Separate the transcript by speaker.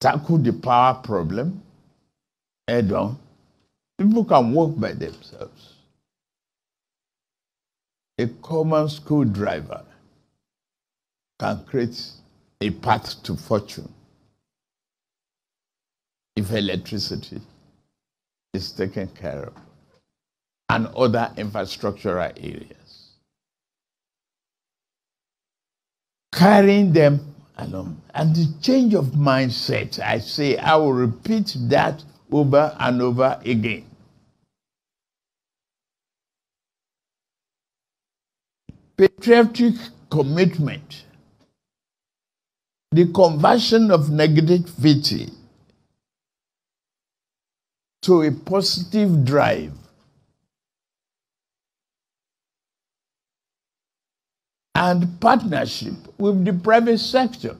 Speaker 1: tackle the power problem head on, people can work by themselves. A common screwdriver can create a path to fortune if electricity is taken care of and other infrastructural areas. Carrying them And the change of mindset, I say, I will repeat that over and over again. Patriotic commitment, the conversion of negativity to a positive drive. And partnership with the private sector.